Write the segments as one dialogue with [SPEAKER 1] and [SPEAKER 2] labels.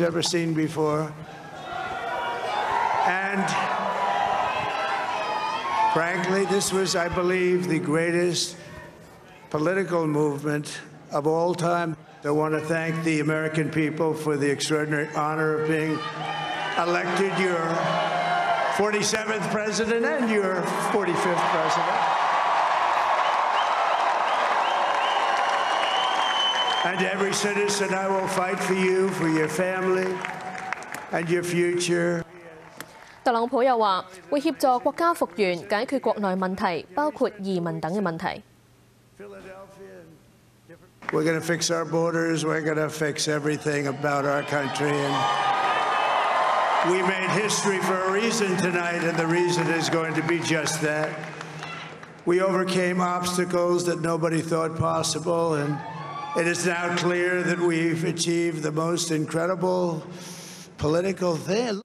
[SPEAKER 1] ever seen before. And frankly, this was, I believe, the greatest political movement of all time. I want to thank the American people for the extraordinary honor of being elected your 47th president and your 45th president. And every citizen, I will fight for you, for your family, and your future.
[SPEAKER 2] 特朗普又话会协助国家复原，解决国内问题，包括移民等嘅问题。
[SPEAKER 1] We're going to fix our borders. We're going to fix everything about our country. And we made history for a reason tonight, and the reason is going to be just that. We overcame obstacles that nobody thought possible, and it is now clear that we've achieved the most incredible political thing.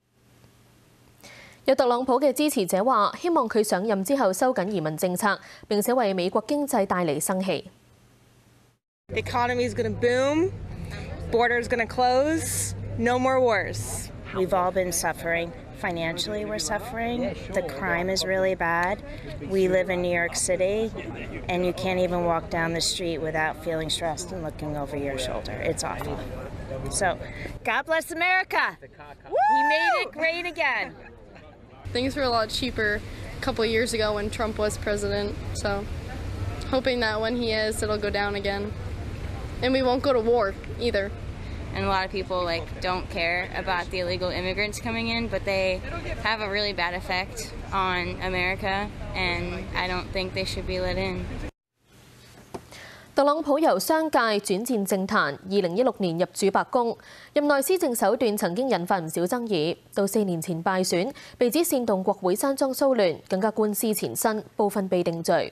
[SPEAKER 2] 有特朗普嘅支持者话，希望佢上任之后收紧移民政策，并且为美国经济带嚟生气。
[SPEAKER 3] The economy is going to boom, borders going to close, no more wars.
[SPEAKER 4] We've all been suffering. Financially, we're suffering. The crime is really bad. We live in New York City, and you can't even walk down the street without feeling stressed and looking over your shoulder. It's awful. So, God bless America. He made it great again.
[SPEAKER 5] Things were a lot cheaper a couple years ago when Trump was president, so hoping that when he is, it'll go down again. And we won't go to war either.
[SPEAKER 6] And a lot of people like don't care about the illegal immigrants coming in, but they have a really bad effect on America, and I don't think they should be let in.
[SPEAKER 2] 特朗普由商界轉戰政壇，二零一六年入主白宮，任內施政手段曾經引發唔少爭議。到四年前敗選，被指煽動國會山莊騷亂，更加官司纏身，部分被定罪。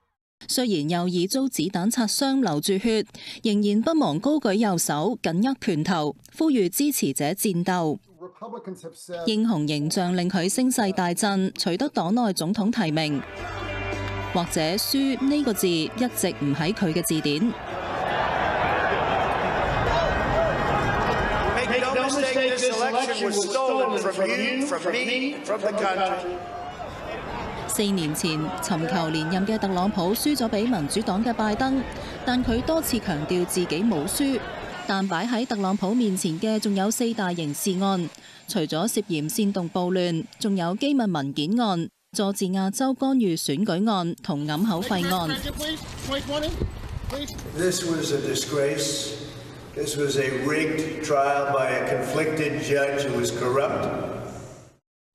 [SPEAKER 7] 雖然右耳遭子彈擦傷，流住血，仍然不忘高舉右手，緊握拳頭，呼籲支持者戰鬥。英雄形象令佢聲勢大振，取得黨內總統提名。或者輸呢個字一直唔喺佢嘅字典。
[SPEAKER 1] Make no mistake, this election was stolen from you, from me, from the country.
[SPEAKER 7] 四年前尋求連任嘅特朗普輸咗俾民主黨嘅拜登，但佢多次強調自己冇輸。但擺喺特朗普面前嘅仲有四大刑事案，除咗涉嫌煽動暴亂，仲有機密文件案、佐治亞州干預選舉案同揞口費案。
[SPEAKER 1] This was a disgrace. This was a rigged trial by a conflicted judge who was corrupt.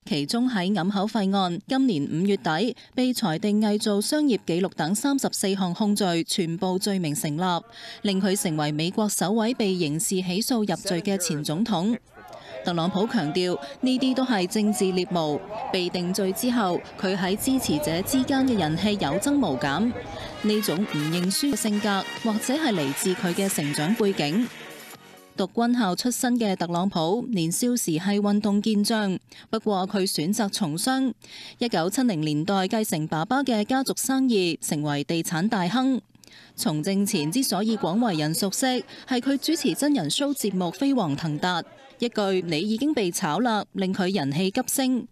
[SPEAKER 7] 其中喺揞口费案，今年五月底被裁定伪造商业记录等三十四项控罪，全部罪名成立，令佢成为美国首位被刑事起诉入罪嘅前总统。特朗普强调呢啲都系政治猎巫，被定罪之后，佢喺支持者之间嘅人气有增无减。呢种唔认输嘅性格，或者系嚟自佢嘅成长背景。讀軍校出身嘅特朗普，年少時係運動健將，不過佢選擇從商。一九七零年代繼承爸爸嘅家族生意，成為地產大亨。從政前之所以廣為人熟悉，係佢主持真人 show 節目《飛黃騰達》，一句你已經被炒啦，令佢人氣急升。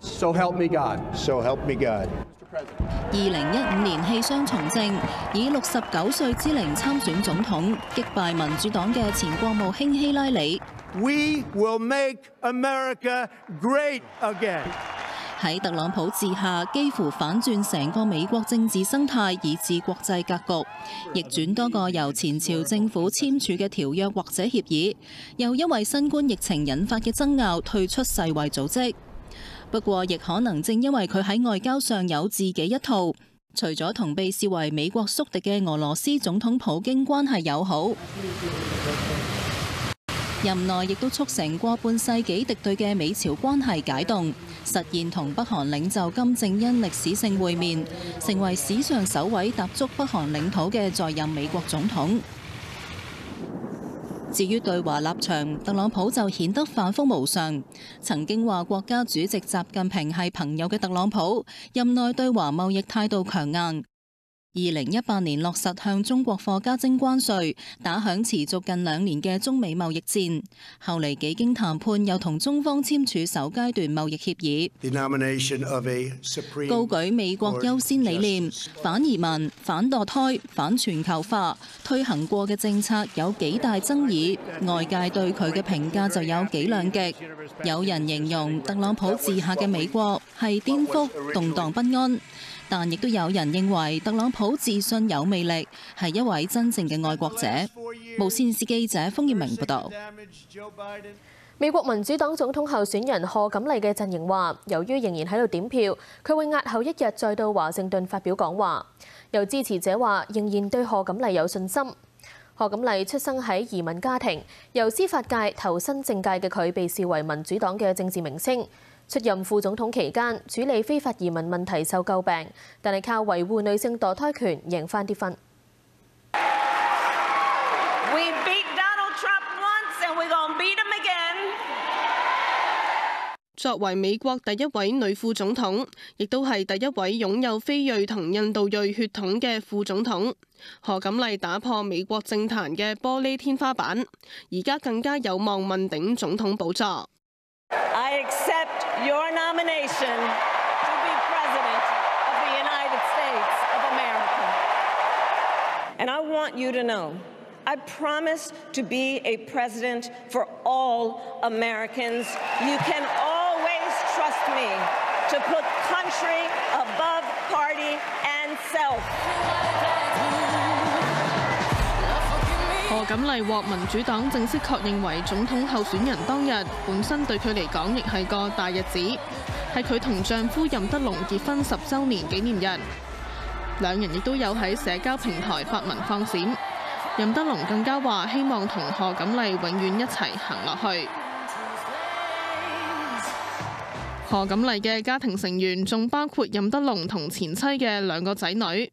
[SPEAKER 8] So help me God.
[SPEAKER 1] So help me God.
[SPEAKER 7] 二零一五年棄商從政，以六十九歲之齡參選總統，擊敗民主黨嘅前國務卿希拉里。
[SPEAKER 1] We will make America great again.
[SPEAKER 7] 喺特朗普治下，幾乎反轉成個美國政治生態，以至國際格局，逆轉多個由前朝政府簽署嘅條約或者協議，又因為新冠疫情引發嘅爭拗退出世衛組織。不過，亦可能正因為佢喺外交上有自己一套，除咗同被視為美國宿敵嘅俄羅斯總統普京關係友好，任內亦都促成過半世紀敵對嘅美朝關係解凍。實現同北韓領袖金正恩歷史性會面，成為史上首位踏足北韓領土嘅在任美國總統。至於對華立場，特朗普就顯得反覆無常。曾經話國家主席習近平係朋友嘅特朗普，任內對華貿易態度強硬。二零一八年落實向中國貨加徵關稅，打響持續近兩年嘅中美貿易戰。後嚟幾經談判，又同中方簽署首階段貿易協議。高舉美國優先理念，反移民、反墮胎、反全球化，推行過嘅政策有幾大爭議，外界對佢嘅評價就有幾兩極。有人形容特朗普治下嘅美國係顛覆、動盪不安。但亦都有人認為特朗普自信有魅力，係一位真正嘅愛國者。無線視記者封業明報導。
[SPEAKER 2] 美國民主黨總統候選人賀錦麗嘅陣營話，由於仍然喺度點票，佢會押後一日再到華盛頓發表講話。有支持者話，仍然對賀錦麗有信心。賀錦麗出生喺移民家庭，由司法界投身政界嘅佢被視為民主黨嘅政治明星。出任副總統期間，處理非法移民問題受詬病，但係靠維護女性墮胎權贏翻啲分。
[SPEAKER 9] 作為美國第一位女副總統，亦都係第一位擁有非裔同印度裔血統嘅副總統，何錦麗打破美國政壇嘅玻璃天花板，而家更加有望問鼎總統寶座。Nomination to be president of the United States of America. And I want you to know, I promise to be a president for all Americans. You can always trust me to put country above party and self. 锦麗獲民主黨正式確認為總統候選人當日，本身對佢嚟講亦係個大日子，係佢同丈夫任德龍結婚十週年紀念日。兩人亦都有喺社交平台發文放闪。任德龍更加話希望同何锦麗永遠一齊行落去。何锦麗嘅家庭成員仲包括任德龍同前妻嘅兩個仔女。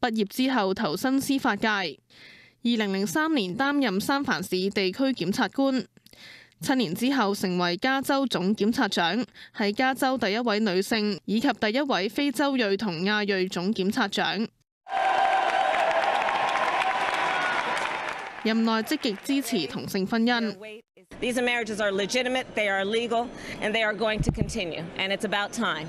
[SPEAKER 9] 畢業之後投身司法界，二零零三年擔任三藩市地區檢察官，七年之後成為加州總檢察長，係加州第一位女性以及第一位非洲裔同亞裔總檢察長。任內積極支持同性婚姻。
[SPEAKER 10] These marriages are legitimate, they are legal, and they are going to continue, and it's about time.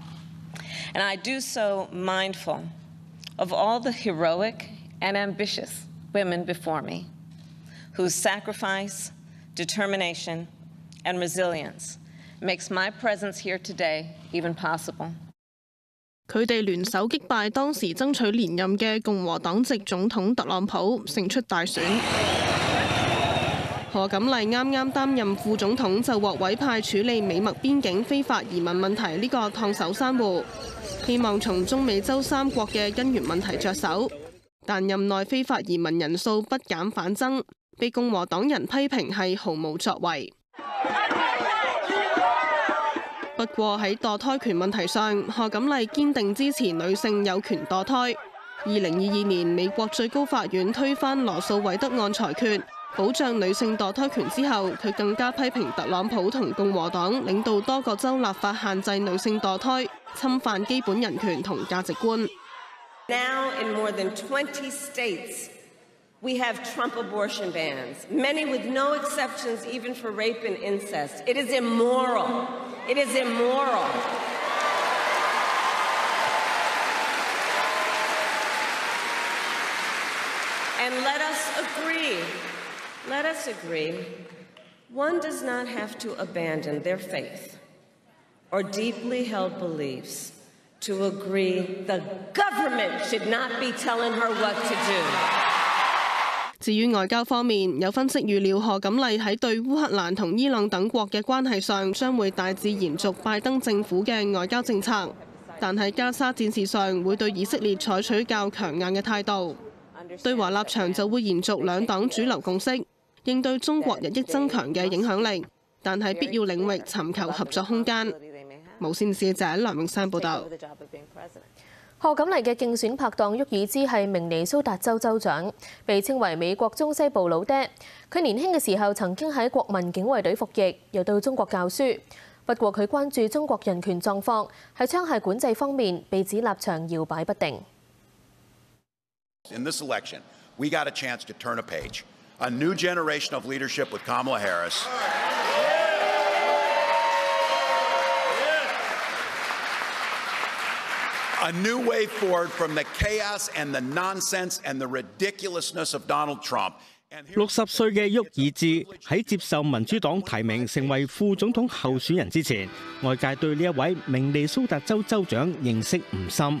[SPEAKER 10] And I do so mindful of all the heroic and ambitious women before me, whose sacrifice, determination, and resilience makes my presence here today even possible.
[SPEAKER 9] 佢哋联手击败当时争取连任嘅共和党籍总统特朗普，胜出大选。 何錦麗啱啱擔任副總統就獲委派處理美墨邊境非法移民問題呢個燙手山芋，希望從中美洲三國嘅根源問題着手。但任內非法移民人數不減反增，被共和黨人批評係毫無作為。不過喺墮胎權問題上，何錦麗堅定支持女性有權墮胎。二零二二年，美國最高法院推翻羅訴韋德案裁決，保障女性墮胎權之後，佢更加批評特朗普同共和黨領導多個州立法限制女性墮胎，侵犯基本人權同價值觀。
[SPEAKER 10] Now, in more than 20 states, we have Trump abortion bans, many with no exceptions, even for rape and incest. It is immoral. It is immoral. And let us agree, let us agree, one does not have to abandon their faith or deeply held beliefs to agree the government should not be telling her what to do.
[SPEAKER 9] 至於外交方面，有分析預料賀錦麗喺對烏克蘭同伊朗等國嘅關係上，將會大致延續拜登政府嘅外交政策，但喺加沙戰事上會對以色列採取較強硬嘅態度。對華立場就會延續兩黨主流共識，應對中國日益增強嘅影響力，但係必要領域尋求合作空間。無線記者梁永山報導。
[SPEAKER 2] 賀錦麗嘅競選拍檔沃爾茲係明尼蘇達州州長，被稱為美國中西部老爹。佢年輕嘅時候曾經喺國民警衛隊服役，又到中國教書。不過佢關注中國人權狀況，喺槍械管制方面被指立場搖擺不定。
[SPEAKER 11] In this election, we got a chance to turn a page. A new generation of leadership with Kamala Harris. A new way forward from the chaos and the nonsense and the ridiculousness of Donald Trump.
[SPEAKER 12] 六十岁嘅沃尔兹喺接受民主党提名成为副总统候选人之前，外界对呢一位明尼苏达州州长认识唔深。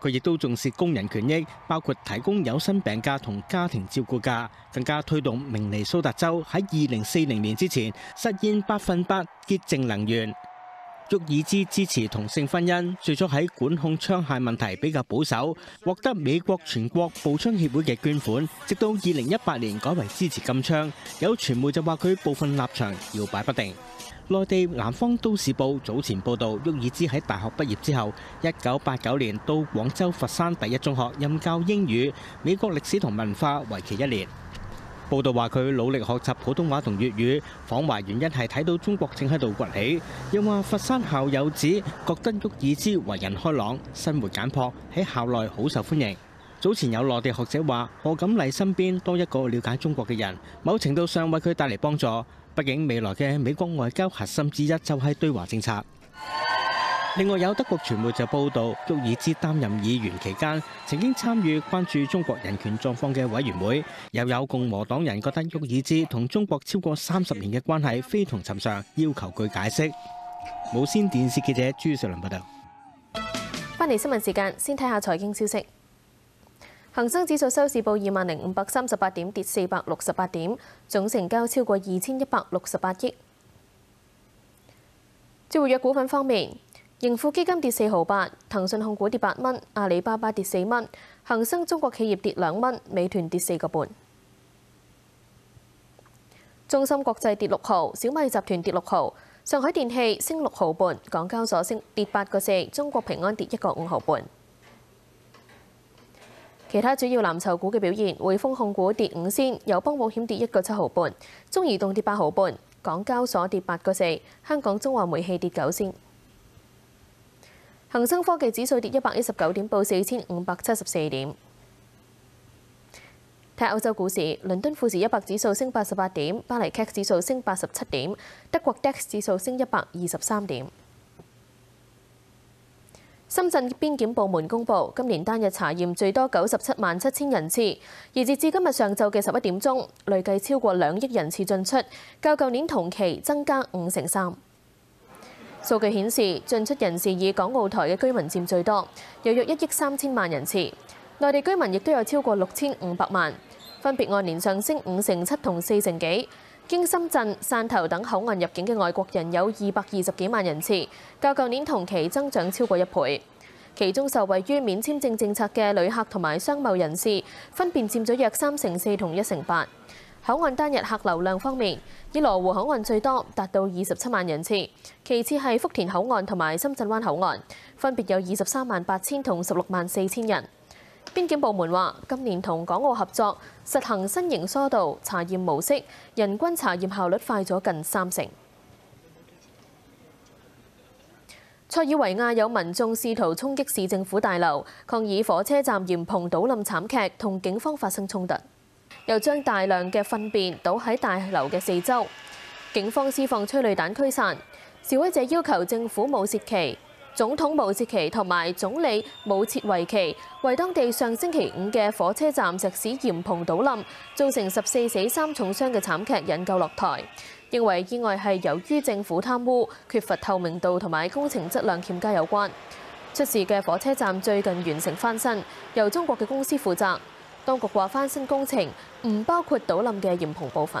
[SPEAKER 12] 佢亦都重視工人權益，包括提供有薪病假同家庭照顧假，更加推動明尼蘇達州喺二零四零年之前實現百分百潔淨能源。沃爾茲支持同性婚姻，最初喺管控槍械問題比較保守，獲得美國全國步槍協會嘅捐款，直到二零一八年改為支持禁槍。有傳媒就話佢部分立場搖擺不定。內地南方都市報早前報導，沃爾茲喺大學畢業之後，一九八九年到廣州佛山第一中學任教英語、美國歷史同文化，為期一年。報道話佢努力學習普通話同粵語，訪華原因係睇到中國正喺度崛起。又話佛山校友指覺得沃爾茲為人開朗、生活簡樸，喺校內好受歡迎。早前有內地學者話，何錦麗身邊多一個了解中國嘅人，某程度上為佢帶嚟幫助。畢竟未來嘅美國外交核心之一就係對華政策。另外有德國傳媒就報道，沃爾茲擔任議員期間，曾經參與關注中國人權狀況嘅委員會。又有共和黨人覺得沃爾茲同中國超過三十年嘅關係非同尋常，要求佢解釋。無線電視記者朱瑞麟報道。
[SPEAKER 2] 翻嚟新聞時間，先睇下財經消息。恒生指數收市報二萬零五百三十八點，跌四百六十八點，總成交超過二千一百六十八億。至活躍股份方面。盈富基金跌四毫八，騰訊控股跌八蚊，阿里巴巴跌四蚊，恒生中國企業跌兩蚊，美團跌四個半，中芯國際跌六毫，小米集團跌六毫，上海電器升六毫半，港交所升跌八個四，中國平安跌一個五毫半。其他主要藍籌股嘅表現，匯豐控股跌五仙，友邦保險跌一個七毫半，中移動跌八毫半，港交所跌八個四，香港中華煤氣跌九仙。恒生科技指數跌一百一十九點，報四千五百七十四點。睇歐洲股市，倫敦富時一百指數升八十八點，巴黎 K 指數升八十七點，德國 DAX 指數升一百二十三點。深圳邊檢部門公佈，今年單日查驗最多九十七萬七千人次，而截至今日上晝嘅十一點鐘，累計超過兩億人次進出，較舊年同期增加五成三。數據顯示，進出人士以港澳台嘅居民佔最多，有約一億三千萬人次；內地居民亦都有超過六千五百萬，分別按年上升五成七同四成幾。經深圳、汕頭等口岸入境嘅外國人有二百二十幾萬人次，較舊年同期增長超過一倍。其中受惠於免簽證政策嘅旅客同埋商貿人士，分別佔咗約三成四同一成八。口岸單日客流量方面，以羅湖口岸最多，達到二十七萬人次，其次係福田口岸同埋深圳灣口岸，分別有二十三萬八千同十六萬四千人。邊檢部門話，今年同港澳合作，實行新型疏導查驗模式，人均查驗效率快咗近三成。塞爾維亞有民眾試圖衝擊市政府大樓，抗議火車站簷篷倒冧慘劇，同警方發生衝突，又將大量嘅糞便倒喺大樓嘅四周。警方施放催淚彈驅散，示威者要求政府冇撤旗。總統武切奇同埋總理武切維奇為當地上星期五嘅火車站石屎簷篷倒冧，造成十四死三重傷嘅慘劇引咎落台，認為意外係由於政府貪污、缺乏透明度同埋工程質量欠佳有關。出事嘅火車站最近完成翻新，由中國嘅公司負責。當局話翻新工程唔包括倒冧嘅簷篷部分。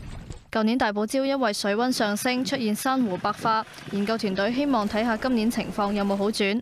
[SPEAKER 13] 舊年大堡礁因為水温上升出現珊瑚白化，研究團隊希望睇下今年情況有冇好轉。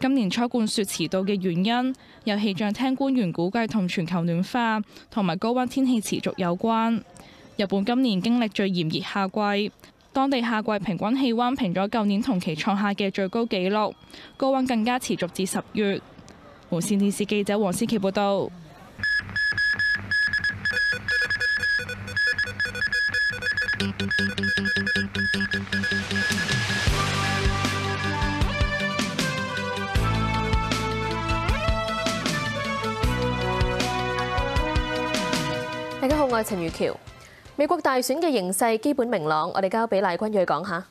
[SPEAKER 13] 今年
[SPEAKER 2] 初冠雪遲
[SPEAKER 14] 到嘅原因，有氣象廳官員估計同全球暖化同埋高溫天氣持續有關。日本今年經歷最炎熱夏季。當地夏季平均氣溫平咗舊年同期創下嘅最高紀錄，高溫更加持續至十月。無線電視記者黃思琪報道。
[SPEAKER 2] 大家好，我係陳如橋。美國大選嘅形勢基本明朗，我哋交俾赖君瑞講下。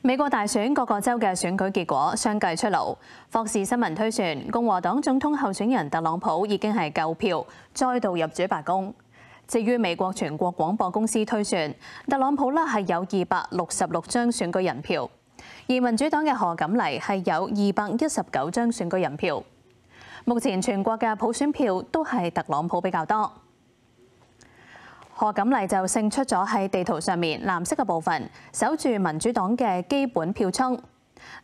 [SPEAKER 15] 美國大選各個州嘅選舉結果相繼出爐，霍士新聞推算共和黨總統候選人特朗普已經係夠票，再度入主白宫。至於美國全國廣播公司推算，特朗普呢係有二百六十六張選舉人票，而民主黨嘅何錦麗係有二百一十九張選舉人票。目前全國嘅普選票都係特朗普比較多。賀錦麗就勝出咗喺地圖上面藍色嘅部分，守住民主黨嘅基本票倉。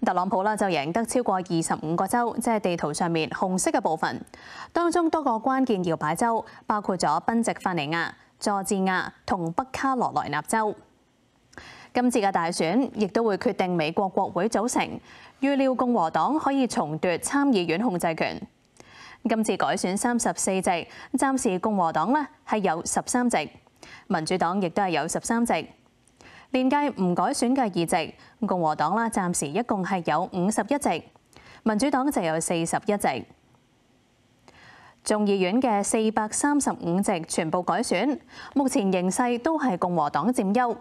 [SPEAKER 15] 特朗普啦就贏得超過二十五個州，即係地圖上面紅色嘅部分。當中多個關鍵搖擺州，包括咗賓夕法尼亞、佐治亞同北卡羅來納州。今次嘅大選亦都會決定美國國會組成，預料共和黨可以重奪參議院控制權。今次改選三十四席，暫時共和黨呢係有十三席，民主黨亦都係有十三席。連計唔改選嘅議席，共和黨啦暫時一共係有五十一席，民主黨就有四十一席。眾議院嘅四百三十五席全部改選，目前形勢都係共和黨佔優，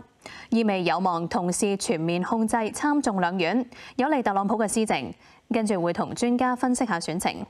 [SPEAKER 15] 意味有望同時全面控制參眾兩院，有利特朗普嘅施政。跟住會同專家分析下選情。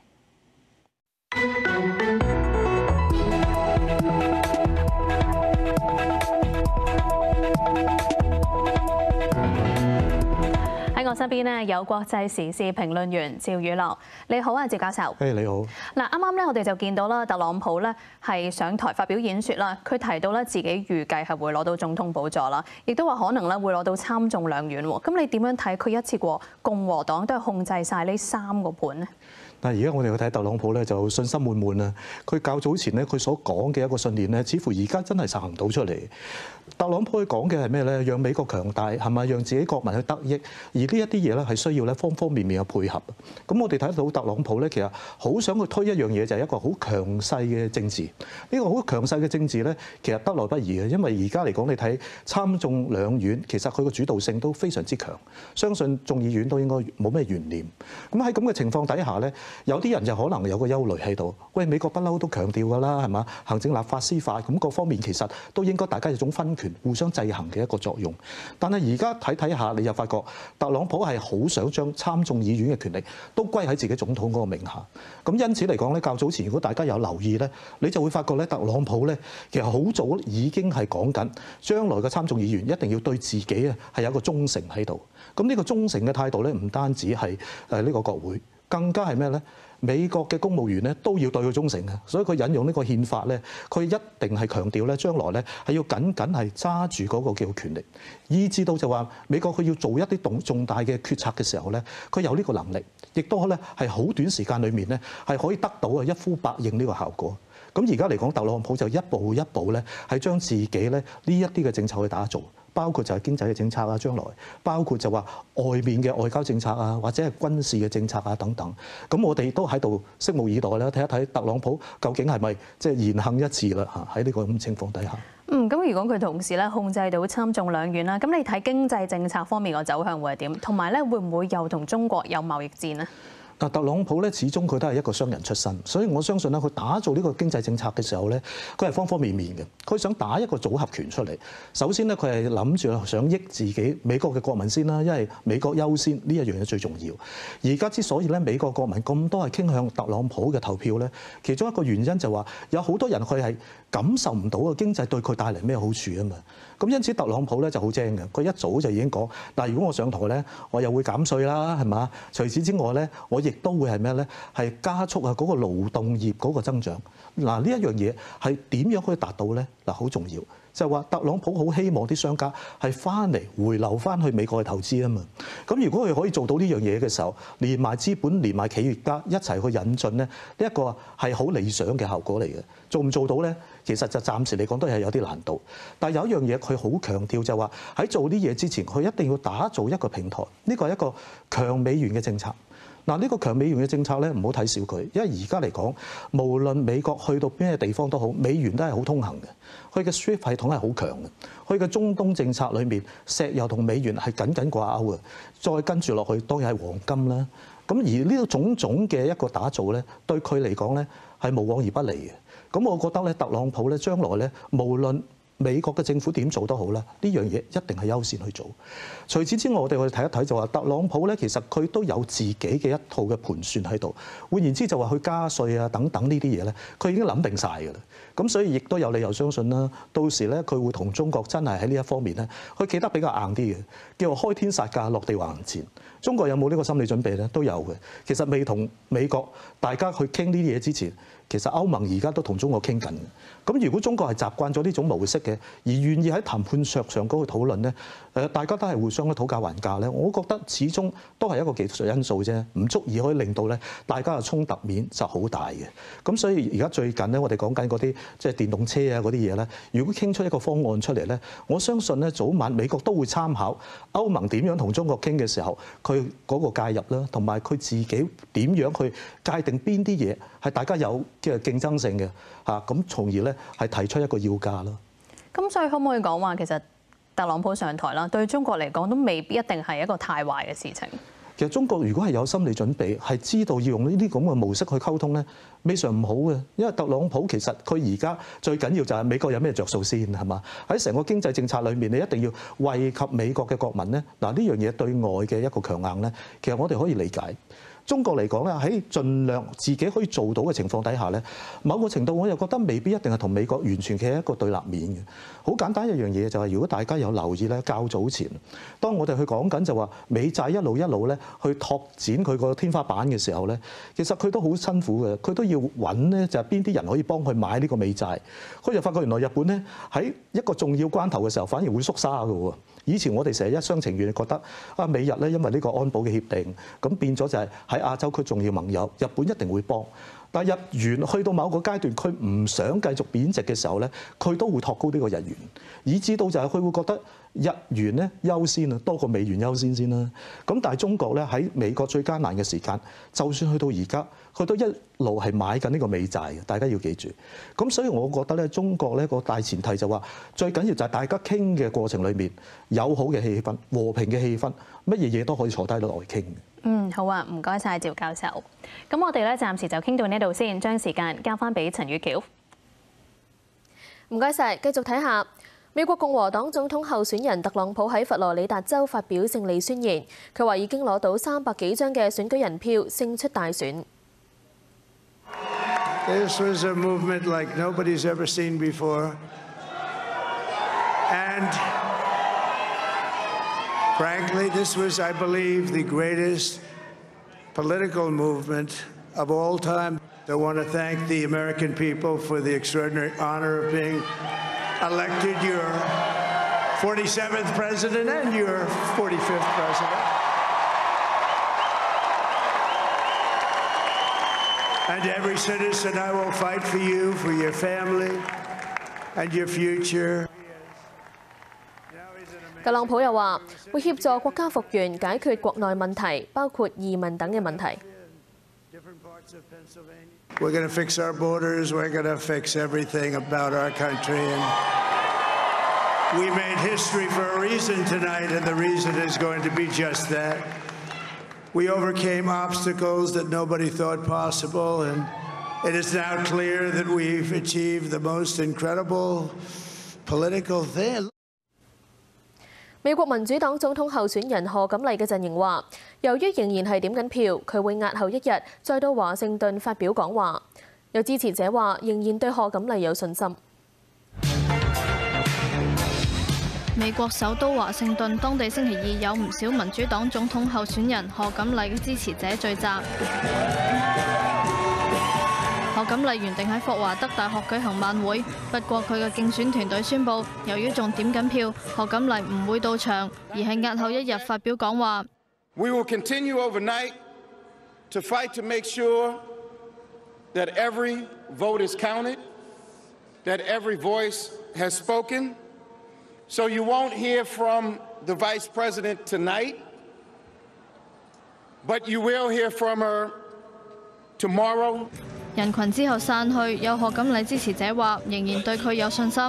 [SPEAKER 15] 喺我身邊呢，有國際時事評論員趙宇樂，你好啊，趙教授。
[SPEAKER 16] 誒，你好。
[SPEAKER 15] 嗱，啱啱咧，我哋就見到啦，特朗普咧係上台發表演說啦，佢提到咧自己預計係會攞到總統寶座啦，亦都話可能咧會攞到參眾兩院喎。咁你點樣睇佢一次過共和黨都係控制晒呢三個盤呢？
[SPEAKER 16] 但係而家我哋去睇特朗普咧，就信心滿滿啦。佢較早前咧，佢所講嘅一個信念咧，似乎而家真係實行到出嚟。特朗普佢講嘅係咩咧？讓美國強大係咪？讓自己國民去得益？而呢一啲嘢咧係需要咧方方面面嘅配合。咁我哋睇到特朗普咧，其實好想去推一樣嘢，就係一個好強勢嘅政治。呢個好強勢嘅政治咧，其實得來不易嘅，因為而家嚟講你睇參眾兩院，其實佢個主導性都非常之強。相信眾議院都應該冇咩懸念。咁喺咁嘅情況底下咧，有啲人就可能有個憂慮喺度。喂，美國不嬲都強調㗎啦，係嘛？行政、立法、司法咁各方面其實都應該大家有種分權、互相制衡嘅一個作用。但係而家睇睇下，你又發覺特朗普係好想將參眾議院嘅權力都歸喺自己總統嗰個名下。咁因此嚟講咧，較早前如果大家有留意咧，你就會發覺咧，特朗普咧其實好早已經係講緊將來嘅參眾議員一定要對自己啊係有一個忠誠喺度。咁呢個忠誠嘅態度咧，唔單止係誒呢個國會。更加係咩咧？美國嘅公務員咧都要對佢忠誠嘅，所以佢引用呢個憲法咧，佢一定係強調咧，將來咧係要緊緊係揸住嗰個叫權力，以至到就話美國佢要做一啲重重大嘅決策嘅時候咧，佢有呢個能力，亦都咧係好短時間裏面咧係可以得到啊一呼百應呢個效果。咁而家嚟講，特朗普就一步一步咧係將自己咧呢一啲嘅政策去打造。包括就係經濟嘅政策啊，將來包括就話外面嘅外交政策啊，或者係軍事嘅政策啊等等。咁我哋都喺度拭目以待啦，睇一睇特朗普究竟係咪即係言行一致啦嚇？喺呢個咁情況底下。
[SPEAKER 15] 嗯，咁如果佢同時咧控制到參眾兩院啦，咁你睇經濟政策方面個走向會係點？同埋咧會唔會又同中國有貿易戰呢？
[SPEAKER 16] 嗱，特朗普咧始終佢都係一個商人出身，所以我相信咧，佢打造呢個經濟政策嘅時候咧，佢係方方面面嘅。佢想打一個組合拳出嚟。首先咧，佢係諗住想益自己美國嘅國民先啦，因為美國優先呢一樣嘢最重要。而家之所以咧美國國民咁多係傾向特朗普嘅投票咧，其中一個原因就話有好多人佢係感受唔到個經濟對佢帶嚟咩好處啊嘛。咁因此特朗普咧就好精嘅，佢一早就已經講，但如果我上台咧，我又會減税啦，係嘛？除此之外咧，我亦都會係咩咧？係加速啊嗰個勞動業嗰個增長。嗱，呢一樣嘢係點樣可以達到咧？嗱，好重要，就係話特朗普好希望啲商家係翻嚟回流翻去美國去投資啊嘛。咁如果佢可以做到呢樣嘢嘅時候，連埋資本、連埋企業家一齊去引進咧，呢一個係好理想嘅效果嚟嘅。做唔做到咧？其實就暫時嚟講都係有啲難度。但係有一樣嘢佢好強調就話喺做啲嘢之前，佢一定要打造一個平台。呢個係一個強美元嘅政策。嗱，呢個強美元嘅政策咧，唔好睇小佢，因為而家嚟講，無論美國去到邊嘅地方都好，美元都係好通行嘅。佢嘅 SWIFT 系統係好強嘅。佢嘅中東政策裏面，石油同美元係緊緊掛鈎嘅。再跟住落去，當然係黃金啦。咁而呢種種嘅一個打造咧，對佢嚟講咧係無往而不利嘅。咁我覺得咧，特朗普咧將來咧，無論美國嘅政府點做都好啦，呢樣嘢一定係優先去做。除此之外，我哋去睇一睇就話，特朗普咧其實佢都有自己嘅一套嘅盤算喺度。換言之，就話去加稅啊等等呢啲嘢咧，佢已經諗定晒㗎啦。咁所以亦都有理由相信啦，到時咧佢會同中國真係喺呢一方面咧，佢企得比較硬啲嘅，叫做開天殺價，落地還錢。中國有冇呢個心理準備咧？都有嘅。其實未同美國大家去傾呢啲嘢之前，其實歐盟而家都同中國傾緊。咁如果中國係習慣咗呢種模式嘅，而願意喺談判桌上嗰個討論咧，誒大家都係互相嘅討價還價咧，我覺得始終都係一個技術因素啫，唔足以可以令到咧大家嘅衝突面就好大嘅。咁所以而家最近咧，我哋講緊嗰啲即係電動車啊嗰啲嘢咧，如果傾出一個方案出嚟咧，我相信咧早晚美國都會參考歐盟點樣同中國傾嘅時候。佢嗰個介入啦，同埋佢自己點樣去界定邊啲嘢係大家有嘅競爭性嘅嚇，咁從而咧係提出一個要價咯。
[SPEAKER 15] 咁所以可唔可以講話其實特朗普上台啦，對中國嚟講都未必一定係一個太壞嘅事情。
[SPEAKER 16] 其實中國如果係有心理準備，係知道要用呢啲咁嘅模式去溝通咧，未嘗唔好嘅。因為特朗普其實佢而家最緊要就係美國有咩着數先係嘛？喺成個經濟政策裏面，你一定要惠及美國嘅國民咧。嗱，呢樣嘢對外嘅一個強硬咧，其實我哋可以理解。中國嚟講咧，喺盡量自己可以做到嘅情況底下咧，某個程度我又覺得未必一定係同美國完全企喺一個對立面嘅。好簡單一樣嘢就係，如果大家有留意咧，較早前當我哋去講緊就話美債一路一路咧去拓展佢個天花板嘅時候咧，其實佢都好辛苦嘅，佢都要揾咧就係邊啲人可以幫佢買呢個美債。佢就發覺原來日本咧喺一個重要關頭嘅時候，反而會縮沙㗎喎。以前我哋成日一廂情願覺得啊，美日咧因為呢個安保嘅協定，咁變咗就係喺亞洲區重要盟友，日本一定會幫。但日元去到某個階段，佢唔想繼續貶值嘅時候咧，佢都會托高呢個日元，以至到就係佢會覺得日元咧優先啊，多過美元優先先啦。咁但係中國咧喺美國最艱難嘅時間，就算去到而家，佢都一路係買緊呢個美債嘅。大家要記住。咁所以我覺得咧，中國咧個大前提就話，最緊要就係大家傾嘅過程裏面友好嘅氣氛、和平嘅氣氛，乜嘢嘢都可以坐低落嚟傾。
[SPEAKER 15] 嗯，好啊，唔該晒趙教授。咁我哋咧暫時就傾到呢度先，將時間交翻俾陳宇橋。
[SPEAKER 2] 唔該晒，繼續睇下美國共和黨總統候選人特朗普喺佛羅里達州發表勝利宣言，佢話已經攞到三百幾張嘅選舉人票，勝出大選。
[SPEAKER 1] This was a movement like nobody's ever seen before. And frankly, this was, I believe, the greatest political movement of all time. I want to thank the American people for the extraordinary honor of being elected your 47th president and your 45th president. And every citizen, I will fight for you, for your family, and your future.
[SPEAKER 2] 特朗普又话会协助国家复原，解决国内问题，包括移民等嘅问题。
[SPEAKER 1] We're going to fix our borders. We're going to fix everything about our country. And we made history for a reason tonight, and the reason is going to be just that. We overcame obstacles that nobody thought possible, and it is now clear that we've achieved the most incredible political thing.
[SPEAKER 2] 美國民主黨總統候選人賀錦麗嘅陣營話，由於仍然係點緊票，佢會押後一日再到華盛頓發表講話。有支持者話，仍然對賀錦麗有信心。
[SPEAKER 13] 美國首都華盛頓當地星期二有唔少民主黨總統候選人賀錦麗嘅支持者聚集。賀錦麗原定喺霍華德大學舉行晚會，不過佢嘅競選團隊宣布，由於仲點緊票，何錦麗唔會到場，而係押後一日發表講話。
[SPEAKER 17] We will continue overnight to fight to make sure that every vote is counted, that every voice has spoken. So you won't hear from the Vice President tonight, but you will hear from her tomorrow.
[SPEAKER 13] 人群之後散去，有何錦麗支持者話仍然對佢有信心。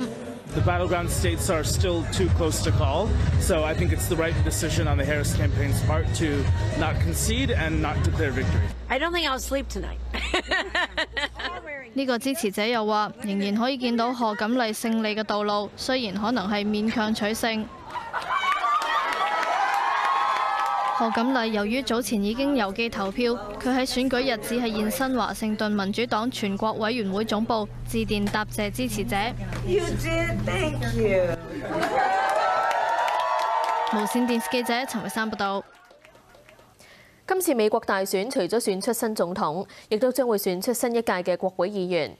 [SPEAKER 18] The battleground states are still too close to call, so I think it's the right decision on the Harris campaign's part to not concede and not declare victory.
[SPEAKER 19] I don't think I'll sleep tonight.
[SPEAKER 13] 呢個支持者又話，仍然可以見到賀錦麗勝利嘅道路，雖然可能係勉強取勝。賀錦麗由於早前已經郵寄投票，佢喺選舉日只係現身華盛頓民主黨全國委員會總部，致電答謝支持者。
[SPEAKER 19] You did, thank you.
[SPEAKER 13] 無線電視記者陳慧珊報道。
[SPEAKER 2] 今次美國大選除咗選出新總統，亦都將會選出新一屆嘅國會議員。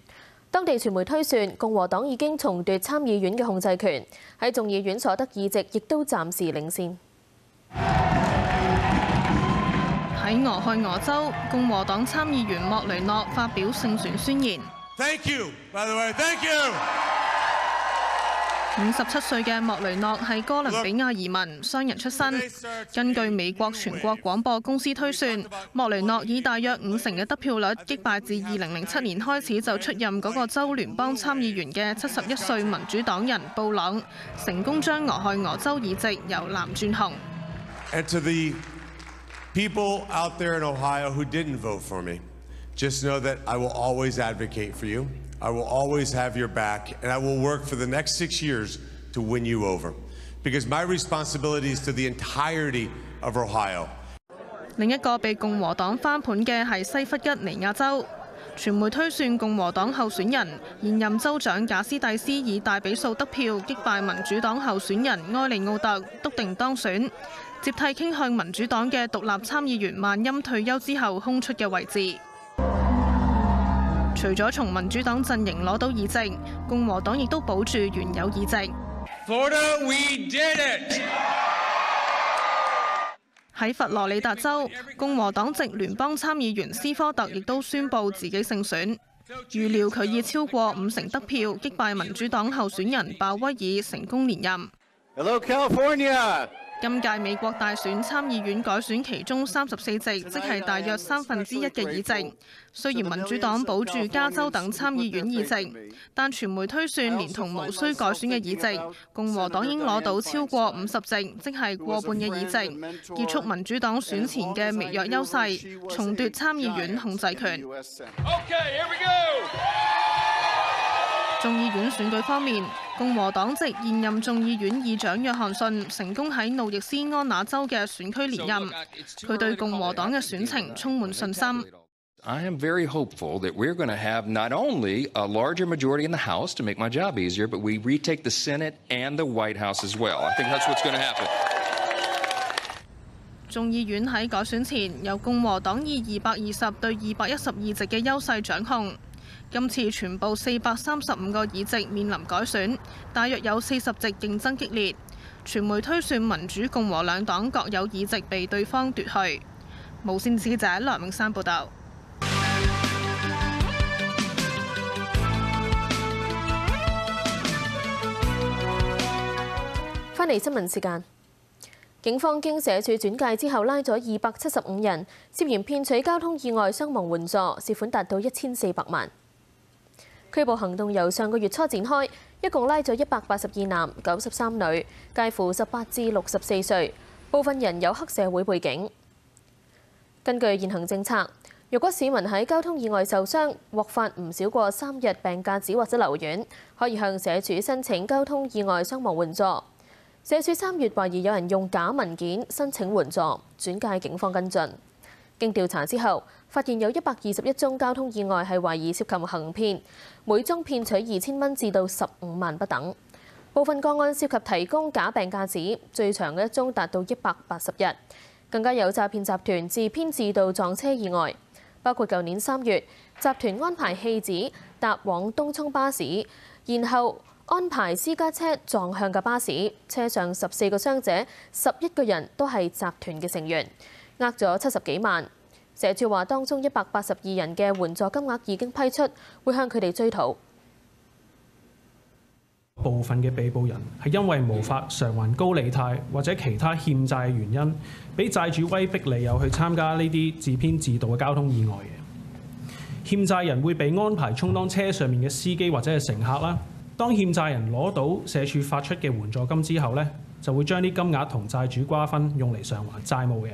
[SPEAKER 2] 當地傳媒推算，共和黨已經重奪參議院嘅控制權，喺眾議院所得議席亦都暫時領先。
[SPEAKER 9] 喺俄亥俄州，共和黨參議員莫雷諾發表勝選宣言。
[SPEAKER 20] Thank you, by the way, thank you.
[SPEAKER 9] 五十七歲嘅莫雷諾係哥倫比亞移民，商人出身。根據美國全國廣播公司推算，莫雷諾以大約五成嘅得票率擊敗自二零零七年開始就出任嗰個州聯邦參議員嘅七十一歲民主黨人布朗，成功將俄亥俄州議席由藍轉紅。
[SPEAKER 20] And to the People out there in Ohio who didn't vote for me, just know that I will always advocate for you. I will always have your back, and I will work for the next six years to win you over. Because my responsibility is to the entirety of Ohio.
[SPEAKER 9] 另一个被共和党翻盘嘅系西弗吉尼亚州，传媒推算共和党候选人现任州长贾斯蒂斯以大比数得票击败民主党候选人埃利奥特，笃定当选， 接替傾向民主黨嘅獨立參議員萬欽退休之後空出嘅位置。除咗從民主黨陣營攞到議席，共和黨亦都保住原有議席。
[SPEAKER 20] Florida, we did it!
[SPEAKER 9] 喺佛羅里達州，共和黨籍聯邦參議員斯科特亦都宣布自己勝選，預料佢以超過五成得票擊敗民主黨候選人鮑威爾，成功連任。
[SPEAKER 20] Hello, California!
[SPEAKER 9] 今屆美國大選參議院改選其中三十四席，即係大約三分之一嘅議席。雖然民主黨保住加州等參議院議席，但傳媒推算連同無需改選嘅議席，共和黨已經攞到超過五十席，即係過半嘅議席，結束民主黨選前嘅微弱優勢，重奪參議院控制權。眾議院選舉方面，共和黨籍現任眾議院議長約翰遜成功喺路易斯安那州嘅選區連任，佢對共和黨嘅選情充滿信心。
[SPEAKER 21] I am very hopeful that we're going to have not only a larger majority in the House to make my job easier, but we retake the Senate and the White House as well. I think that's what's going to happen.
[SPEAKER 9] 眾議院喺改選前，由共和黨以二百二十對二百一十二席嘅優勢掌控。今次全部四百三十五個議席面臨改選，大約有四十席競爭激烈。傳媒推算民主共和兩黨各有議席被對方奪去。無線記者梁永山報導。
[SPEAKER 2] 返嚟新聞時間，警方經社署轉介之後，拉咗二百七十五人涉嫌騙取交通意外傷亡援助，涉款達到一千四百萬。拘捕行動由上個月初展開，一共拉咗一百八十二男、九十三女，介乎十八至六十四歲，部分人有黑社會背景。根據現行政策，若果市民喺交通意外受傷，獲發唔少過三日病假紙或者留院，可以向社署申請交通意外傷亡援助。社署三月懷疑有人用假文件申請援助，轉介警方跟進。經調查之後，發現有一百二十一宗交通意外係懷疑涉及行騙，每宗騙取二千蚊至到十五萬不等。部分個案涉及提供假病假紙，最長嘅一宗達到一百八十日。更加有詐騙集團自編自導撞車意外，包括舊年三月，集團安排棄子搭往東涌巴士，然後安排私家車撞向嘅巴士，車上十四個傷者，十一個人都係集團嘅成員，呃咗七十幾萬。社署話，當中一百八十二人嘅援助金額已經批出，會向佢哋追討。
[SPEAKER 22] 部分嘅被捕人係因為無法償還高利貸或者其他欠債嘅原因，俾債主威逼利誘去參加呢啲自編自導嘅交通意外嘅。欠債人會被安排充當車上面嘅司機或者係乘客啦。當欠債人攞到社署發出嘅援助金之後呢，就會將啲金額同債主瓜分，用嚟償還債務嘅。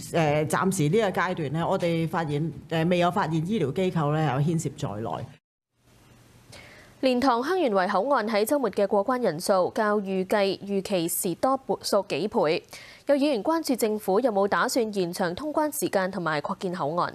[SPEAKER 23] 誒暫時呢個階段咧，我哋發現誒未有發現醫療機構咧有牽涉在內。
[SPEAKER 2] 蓮塘香園圍口岸喺週末嘅過關人數較預計預期時多數幾倍，有議員關注政府有冇打算延長通關時間同埋擴建口岸。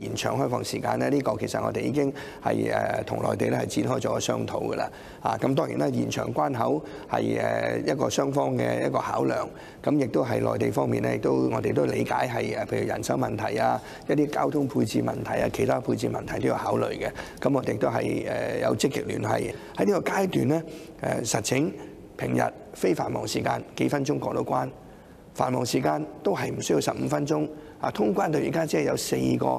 [SPEAKER 24] 延長
[SPEAKER 25] 開放時間咧，呢個其實我哋已經係誒同內地咧係展開咗商討㗎啦。啊，咁當然啦，延長關口係誒一個雙方嘅一個考量，咁亦都係內地方面咧，亦都我哋都理解係誒，譬如人手問題啊，一啲交通配置問題啊，其他配置問題都要考慮嘅。咁我哋都係誒有積極聯繫。喺呢個階段咧，誒實情平日非繁忙時間幾分鐘過到關，繁忙時間都係唔需要十五分鐘。啊，通關到而家只係有四個。